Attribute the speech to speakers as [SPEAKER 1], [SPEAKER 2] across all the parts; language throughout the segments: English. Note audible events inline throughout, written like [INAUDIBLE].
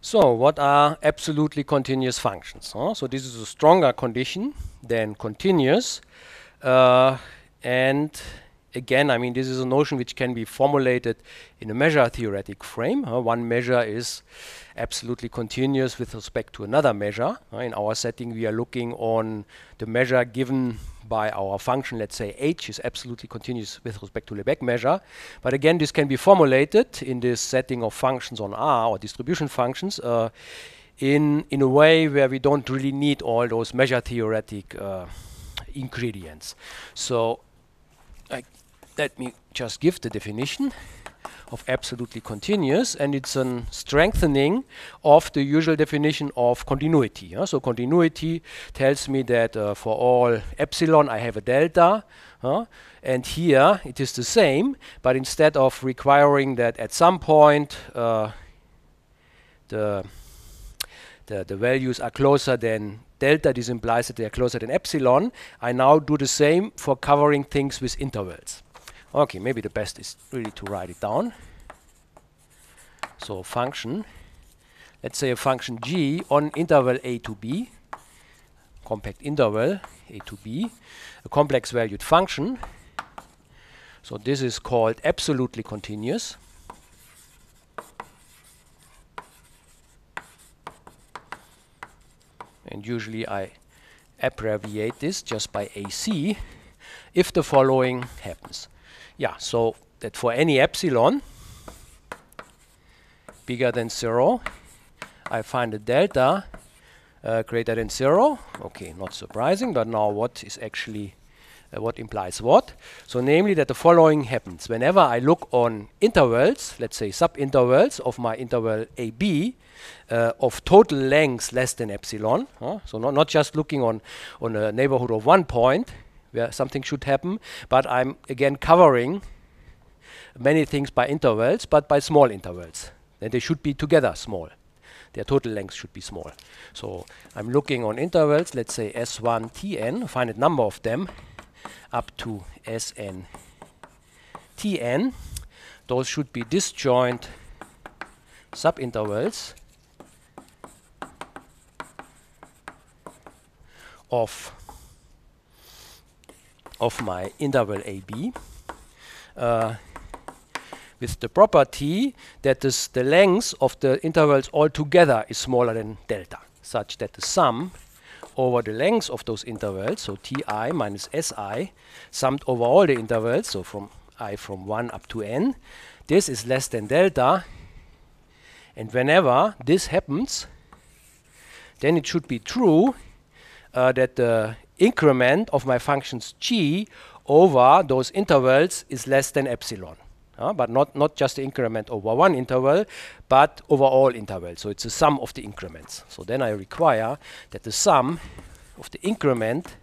[SPEAKER 1] So what are absolutely continuous functions? Huh? So this is a stronger condition than continuous. Uh, and again, I mean, this is a notion which can be formulated in a measure theoretic frame. Uh, one measure is absolutely continuous with respect to another measure. Uh, in our setting, we are looking on the measure given by our function, let's say h is absolutely continuous with respect to Lebesgue measure. But again, this can be formulated in this setting of functions on R or distribution functions uh, in, in a way where we don't really need all those measure theoretic uh, ingredients. So I, let me just give the definition of absolutely continuous and it's a strengthening of the usual definition of continuity. So continuity tells me that uh, for all epsilon I have a delta uh, and here it is the same but instead of requiring that at some point uh, the, the, the values are closer than delta, this implies that they are closer than epsilon. I now do the same for covering things with intervals. Okay, maybe the best is really to write it down. So function, let's say a function g on interval a to b, compact interval a to b, a complex valued function. So this is called absolutely continuous. And usually I abbreviate this just by AC if the following happens yeah, so that for any epsilon bigger than 0, I find a delta uh, greater than 0. Okay, not surprising, but now what is actually uh, what implies what. So namely that the following happens. Whenever I look on intervals, let's say subintervals of my interval AB, uh, of total length less than epsilon, so not, not just looking on, on a neighborhood of one point, where something should happen, but I'm again covering many things by intervals, but by small intervals. And they should be together small. Their total length should be small. So I'm looking on intervals, let's say S1, Tn, finite number of them, up to Sn, Tn. Those should be disjoint subintervals of of my interval AB uh, with the property that this, the length of the intervals altogether is smaller than delta, such that the sum over the length of those intervals, so ti minus si, summed over all the intervals, so from i from 1 up to n, this is less than delta. And whenever this happens, then it should be true uh, that the increment of my functions g over those intervals is less than epsilon. Uh, but not, not just the increment over one interval, but over all intervals. So it's the sum of the increments. So then I require that the sum of the increment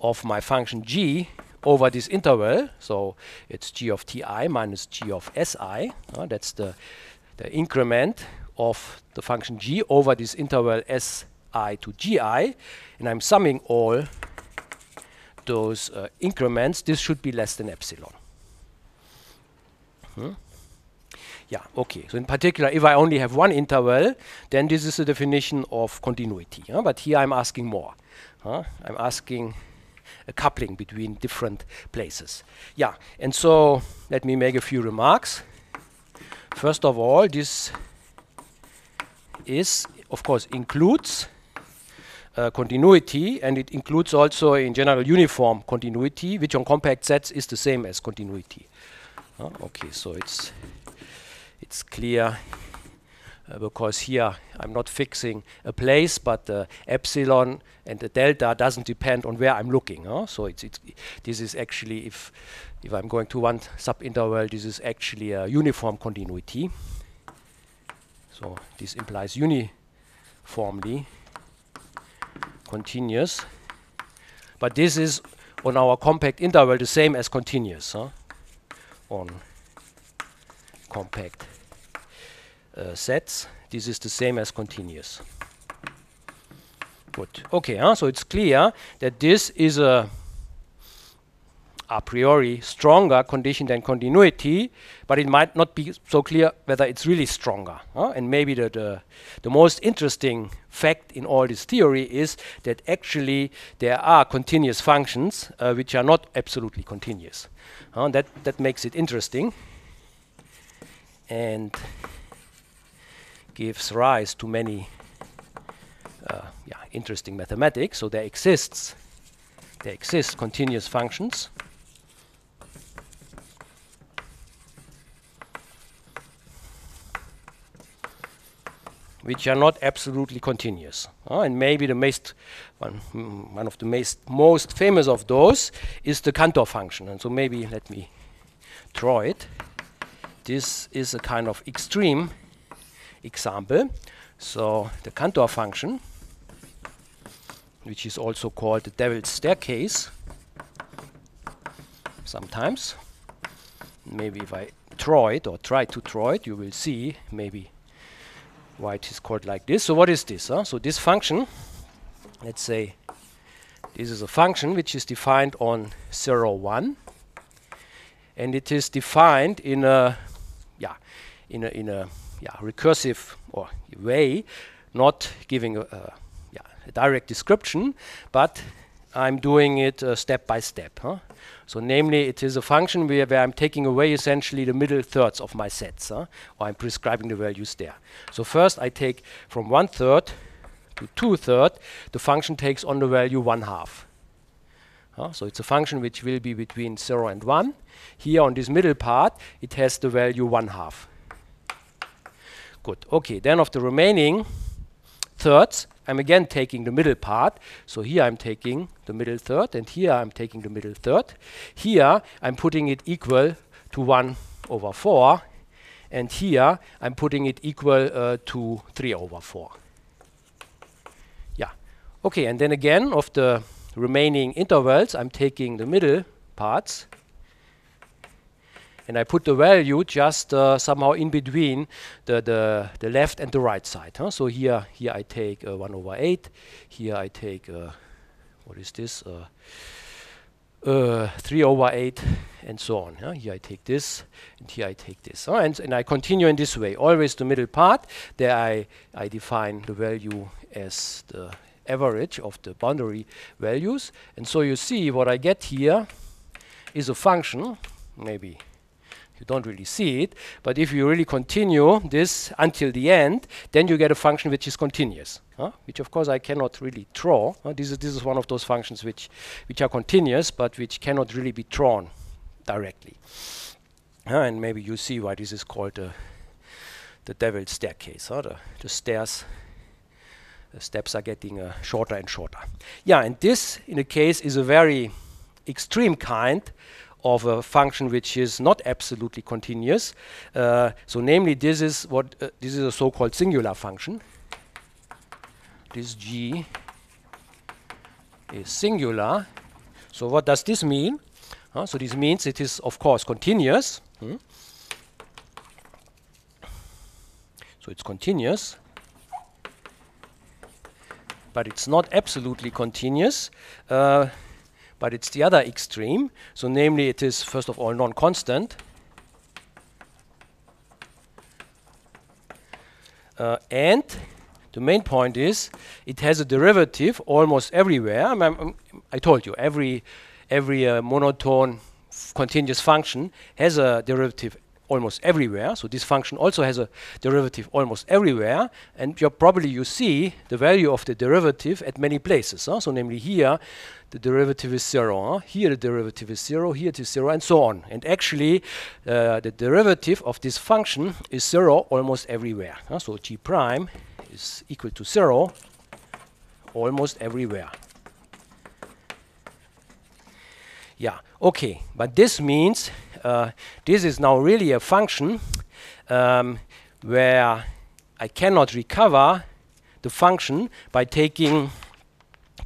[SPEAKER 1] of my function g over this interval, so it's g of ti minus g of si, uh, that's the, the increment of the function g over this interval si to gi, and I'm summing all those uh, increments, this should be less than epsilon. Hmm? Yeah, okay. So in particular, if I only have one interval, then this is the definition of continuity. But here I'm asking more. Huh? I'm asking a coupling between different places. Yeah, and so let me make a few remarks. First of all, this is, of course, includes uh, continuity and it includes also in general uniform continuity which on compact sets is the same as continuity. Uh, okay, so it's it's clear uh, because here I'm not fixing a place but the epsilon and the delta doesn't depend on where I'm looking. So it's, it's this is actually if if I'm going to one subinterval this is actually a uniform continuity. So this implies uniformly continuous. But this is on our compact interval the same as continuous huh? on compact uh, sets. This is the same as continuous. Good. Okay, huh? so it's clear that this is a a priori stronger condition than continuity, but it might not be so clear whether it's really stronger. And maybe the, the, the most interesting fact in all this theory is that actually there are continuous functions uh, which are not absolutely continuous. that, that makes it interesting and gives rise to many uh, yeah, interesting mathematics. So there exists there exist continuous functions which are not absolutely continuous. Uh, and maybe the most one, one of the most, most famous of those is the Cantor function. And so maybe let me draw it. This is a kind of extreme example. So the Cantor function, which is also called the devil's staircase sometimes. Maybe if I draw it or try to draw it, you will see maybe why it is called like this. So what is this? Huh? So this function, let's say this is a function which is defined on 0, 1 and it is defined in a yeah in a in a yeah recursive or way not giving a, a yeah a direct description but I'm doing it uh, step by step huh? So namely, it is a function where, where I'm taking away essentially the middle thirds of my sets, huh? or I'm prescribing the values there. So first I take from one third to two third, the function takes on the value one half. So it's a function which will be between 0 and 1. Here on this middle part, it has the value 1 half. Good. Okay, then of the remaining thirds, I'm again taking the middle part. So here I'm taking the middle third, and here I'm taking the middle third. Here I'm putting it equal to 1 over 4, and here I'm putting it equal uh, to 3 over 4. Yeah. Okay, and then again of the remaining intervals, I'm taking the middle parts and I put the value just uh, somehow in between the, the, the left and the right side. Huh? So here, here I take uh, 1 over 8, here I take, uh, what is this, uh, uh, 3 over 8, and so on. Huh? Here I take this, and here I take this. Huh? And, and I continue in this way, always the middle part, there I, I define the value as the average of the boundary values. And so you see what I get here is a function, maybe you don't really see it. But if you really continue this until the end, then you get a function which is continuous, which of course I cannot really draw. Uh, this, is, this is one of those functions which, which are continuous, but which cannot really be drawn directly. Uh, and maybe you see why this is called the, the devil's staircase. Huh? The, the stairs the steps are getting uh, shorter and shorter. Yeah, and this, in a case, is a very extreme kind of a function which is not absolutely continuous. Uh, so namely, this is what uh, this is a so-called singular function. This g is singular. So what does this mean? Uh, so this means it is of course continuous. Hmm? So it's continuous, but it's not absolutely continuous. Uh, but it's the other extreme. So namely, it is first of all non-constant. Uh, and the main point is it has a derivative almost everywhere. I'm, i told you every every uh, monotone continuous function has a derivative almost everywhere. So this function also has a derivative almost everywhere. And probably you see the value of the derivative at many places. Huh? So namely here, the derivative is 0. Huh? Here the derivative is 0, here it is 0, and so on. And actually, uh, the derivative of this function is 0 almost everywhere. Huh? So g prime is equal to 0 almost everywhere. Yeah, okay, but this means uh, this is now really a function um, where I cannot recover the function by taking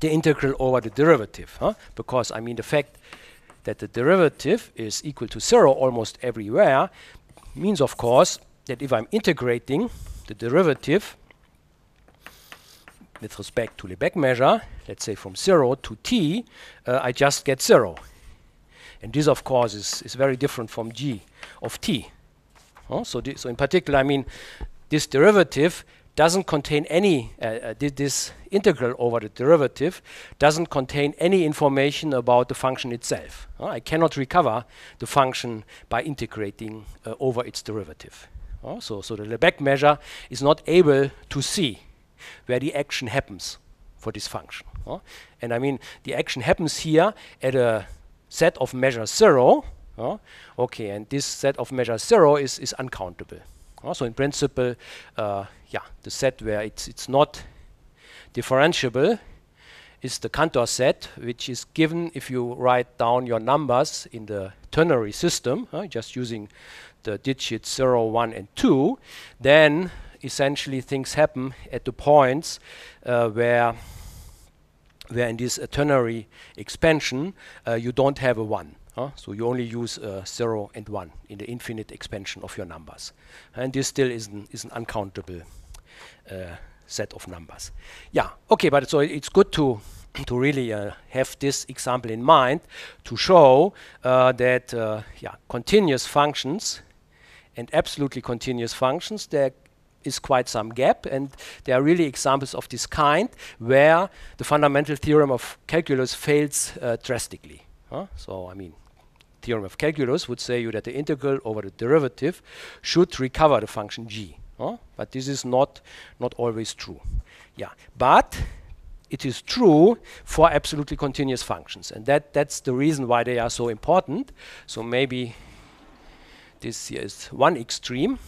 [SPEAKER 1] the integral over the derivative, huh? because I mean the fact that the derivative is equal to zero almost everywhere means of course that if I'm integrating the derivative with respect to Lebesgue measure, let's say from 0 to t, uh, I just get 0. And this, of course, is, is very different from g of t. So, so in particular, I mean, this derivative doesn't contain any, uh, uh, this integral over the derivative doesn't contain any information about the function itself. Uh, I cannot recover the function by integrating uh, over its derivative. So, so the Lebesgue measure is not able to see where the action happens for this function. And I mean, the action happens here at a set of measure zero. okay, and this set of measure zero is, is uncountable. so in principle, uh, yeah, the set where it's, it's not differentiable is the Cantor set, which is given if you write down your numbers in the ternary system, uh, just using the digits 0, 1, and 2, then essentially things happen at the points uh, where where in this uh, ternary expansion uh, you don't have a 1. Uh, so you only use uh, 0 and 1 in the infinite expansion of your numbers. And this still is an, is an uncountable set of numbers. Yeah, okay, but so it's good to [CLEARS THROAT] to really uh, have this example in mind to show uh, that uh, yeah, continuous functions and absolutely continuous functions, there is quite some gap and there are really examples of this kind where the fundamental theorem of calculus fails uh, drastically. Huh? So, I mean, theorem of calculus would say you that the integral over the derivative should recover the function g. But this is not, not always true. Yeah, but it is true for absolutely continuous functions. And that, that's the reason why they are so important. So maybe this here is one extreme,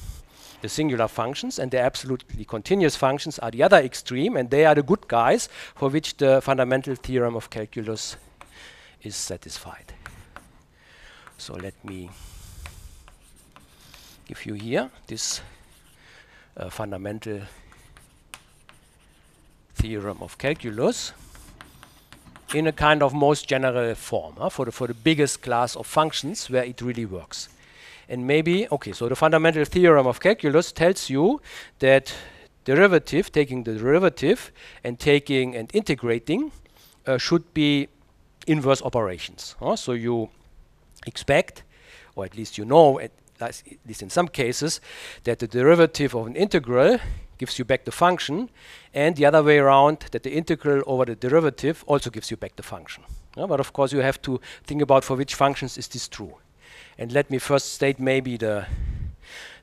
[SPEAKER 1] the singular functions, and the absolutely continuous functions are the other extreme, and they are the good guys for which the fundamental theorem of calculus is satisfied. So let me give you here this uh, fundamental theorem of calculus in a kind of most general form for, the, for the biggest class of functions where it really works. And maybe, okay, so the fundamental theorem of calculus tells you that derivative, taking the derivative and taking and integrating uh, should be inverse operations. Uh, so you expect, or at least you know, at, at least in some cases, that the derivative of an integral gives you back the function, and the other way around, that the integral over the derivative also gives you back the function. Yeah, but of course, you have to think about for which functions is this true. And let me first state maybe the,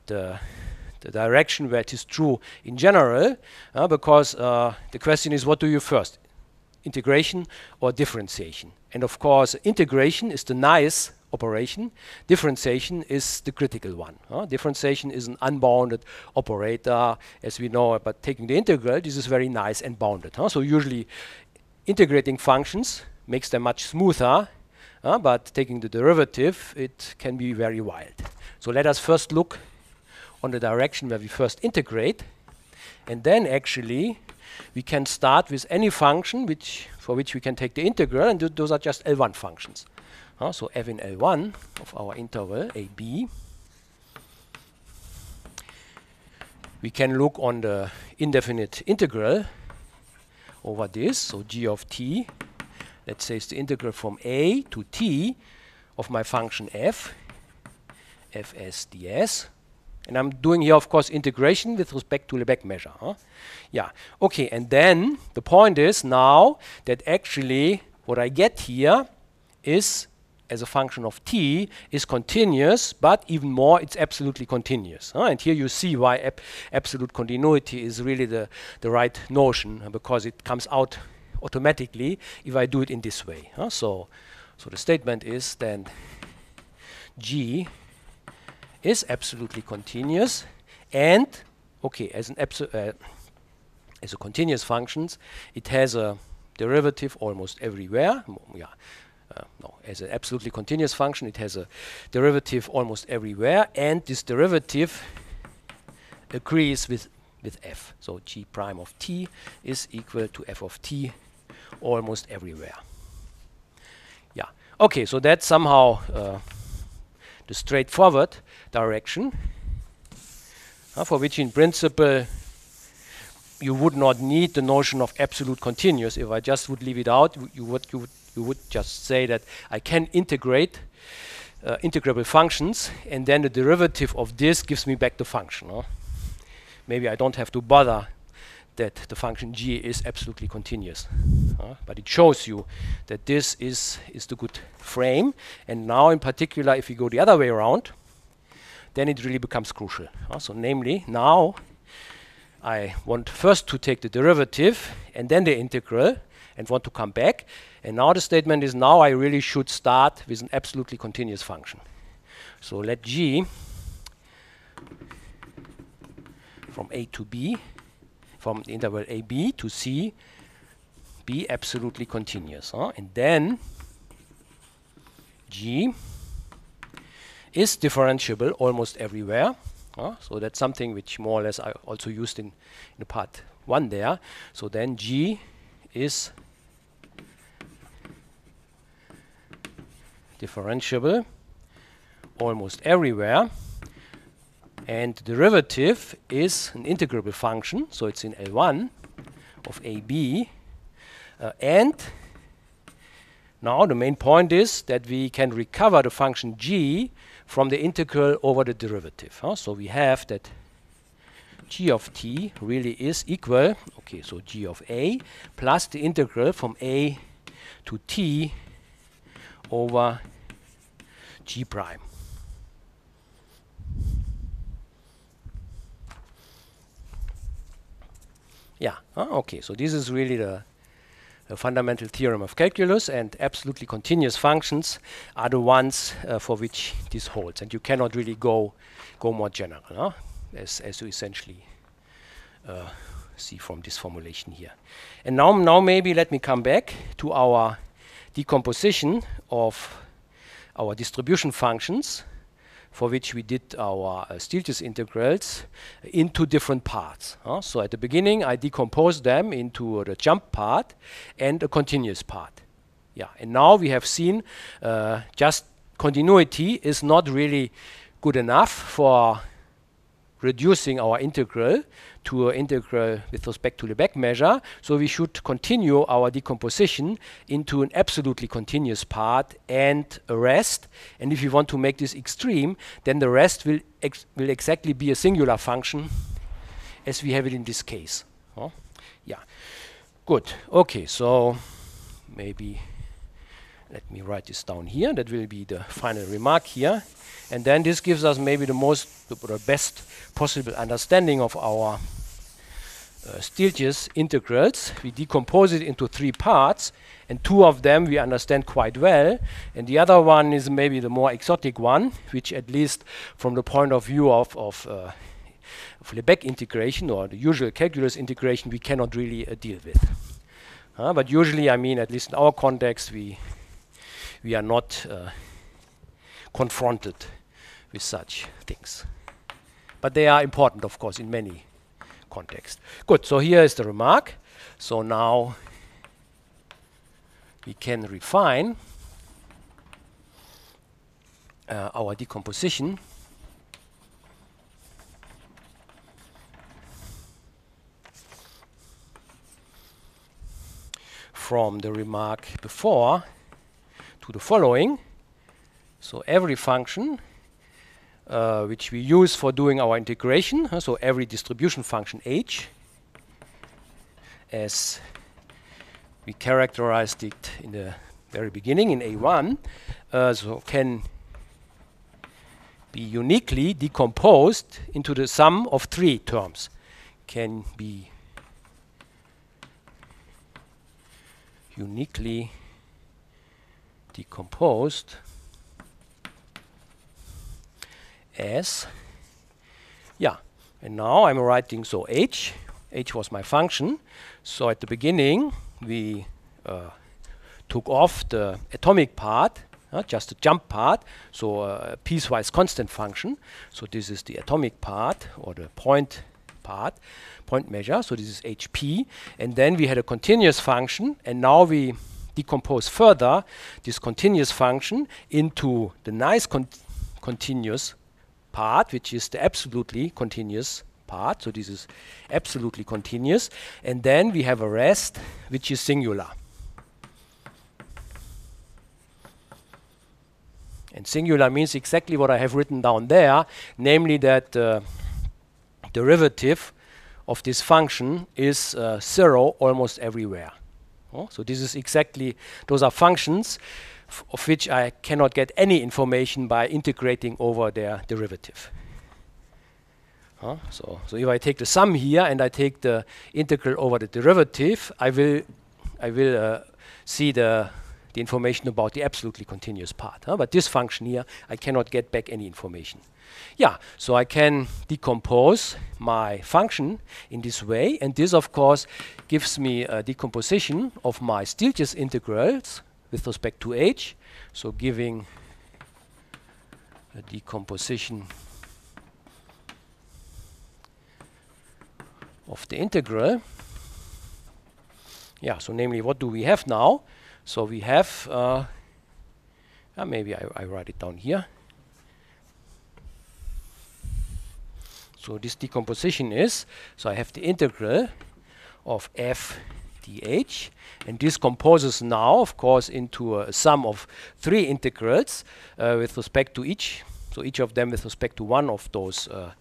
[SPEAKER 1] the, the direction where it is true in general, uh, because uh, the question is what do you first, integration or differentiation? And of course, integration is the nice operation. Differentiation is the critical one. Uh, differentiation is an unbounded operator, as we know, but taking the integral, this is very nice and bounded. Huh? So usually integrating functions makes them much smoother, uh, but taking the derivative, it can be very wild. So let us first look on the direction where we first integrate, and then actually we can start with any function which for which we can take the integral, and th those are just L1 functions. Uh, so f in L1 of our interval AB. We can look on the indefinite integral over this, so g of t, let's say it's the integral from a to t of my function f, fs ds. And I'm doing here, of course, integration with respect to Lebesgue measure. Huh? Yeah, okay, and then the point is now that actually what I get here is as a function of t is continuous, but even more, it's absolutely continuous. Uh, and here you see why ab absolute continuity is really the, the right notion, because it comes out automatically if I do it in this way. Uh, so, so the statement is then g is absolutely continuous, and okay, as an uh, as a continuous functions, it has a derivative almost everywhere. yeah, uh, no, as an absolutely continuous function, it has a derivative almost everywhere, and this derivative agrees with, with f. So g prime of t is equal to f of t almost everywhere. Yeah, okay, so that's somehow uh, the straightforward direction, uh, for which in principle you would not need the notion of absolute continuous. If I just would leave it out, you would, you would, you would just say that I can integrate uh, integrable functions, and then the derivative of this gives me back the function. Maybe I don't have to bother that the function g is absolutely continuous. Uh, but it shows you that this is, is the good frame. And now in particular, if you go the other way around, then it really becomes crucial. Uh, so namely, now I want first to take the derivative and then the integral and want to come back. And now the statement is now I really should start with an absolutely continuous function. So let g from a to b, from the interval ab to c, be absolutely continuous. Huh? And then g is differentiable almost everywhere. So that's something which more or less I also used in, in part 1 there. So then G is differentiable almost everywhere. And the derivative is an integrable function, so it's in L1 of AB. Uh, and now the main point is that we can recover the function g from the integral over the derivative. Huh? So we have that g of t really is equal, okay, so g of a plus the integral from a to t over g prime. Yeah, huh? okay, so this is really the a fundamental theorem of calculus, and absolutely continuous functions are the ones uh, for which this holds. And you cannot really go go more general, huh? as, as you essentially uh, see from this formulation here. And now, now maybe let me come back to our decomposition of our distribution functions for which we did our uh, Stieltjes integrals into different parts. So at the beginning, I decomposed them into the jump part and a continuous part. Yeah, and now we have seen uh, just continuity is not really good enough for reducing our integral to an integral with respect to the Lebesgue measure. So we should continue our decomposition into an absolutely continuous part and a rest. And if you want to make this extreme, then the rest will, ex will exactly be a singular function as we have it in this case. Oh? Yeah, good. Okay, so maybe let me write this down here. That will be the final remark here. And then this gives us maybe the most, the, best possible understanding of our uh, Stieltjes integrals. We decompose it into three parts, and two of them we understand quite well, and the other one is maybe the more exotic one, which at least from the point of view of, of, uh, of Lebesgue integration or the usual calculus integration, we cannot really uh, deal with. Uh, but usually, I mean, at least in our context, we we are not uh, confronted with such things. But they are important, of course, in many contexts. Good, so here is the remark. So now we can refine uh, our decomposition from the remark before to the following. So every function uh, which we use for doing our integration, uh, so every distribution function h, as we characterized it in the very beginning in A1, uh, so can be uniquely decomposed into the sum of three terms. Can be uniquely decomposed as yeah and now I'm writing so h h was my function. So at the beginning we uh, took off the atomic part uh, just the jump part so a piecewise constant function. So this is the atomic part or the point part point measure. So this is hp and then we had a continuous function and now we decompose further this continuous function into the nice con continuous part, which is the absolutely continuous part. So this is absolutely continuous. And then we have a rest, which is singular. And singular means exactly what I have written down there, namely that uh, derivative of this function is uh, zero almost everywhere. Oh, so this is exactly, those are functions of which I cannot get any information by integrating over their derivative. So, so if I take the sum here and I take the integral over the derivative, I will, I will uh, see the, the information about the absolutely continuous part. Huh? But this function here, I cannot get back any information. Yeah, so I can decompose my function in this way, and this, of course, gives me a decomposition of my Stieltjes integrals with respect to h, so giving a decomposition of the integral. Yeah, so namely, what do we have now? So we have, uh, uh, maybe I, I write it down here. So this decomposition is, so I have the integral of f dh, and this composes now, of course, into a sum of three integrals uh, with respect to each, so each of them with respect to one of those uh,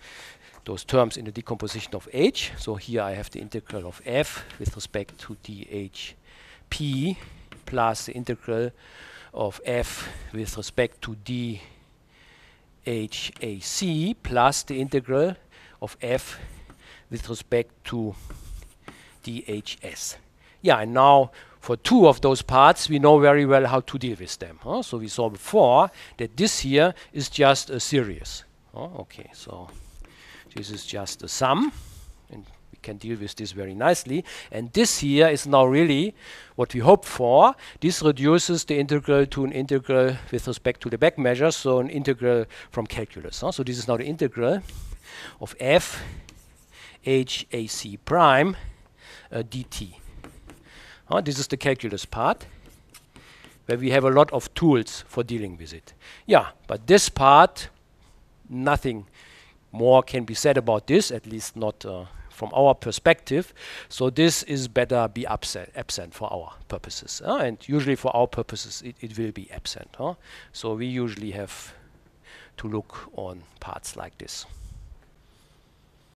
[SPEAKER 1] those terms in the decomposition of h. So here I have the integral of f with respect to dhp plus the integral of f with respect to dhac plus the integral of f with respect to dhs. Yeah, and now for two of those parts, we know very well how to deal with them. Huh? So we saw before that this here is just a series. Oh, okay, so this is just a sum, and we can deal with this very nicely. And this here is now really what we hope for. This reduces the integral to an integral with respect to the Lebesgue measure, so an integral from calculus. Huh? So this is now the integral of f h a c prime dt. Uh, this is the calculus part where we have a lot of tools for dealing with it. Yeah, but this part, nothing more can be said about this, at least not uh, from our perspective. So this is better be absent, for our purposes. Uh, and usually for our purposes, it, it will be absent. Huh? So we usually have to look on parts like this.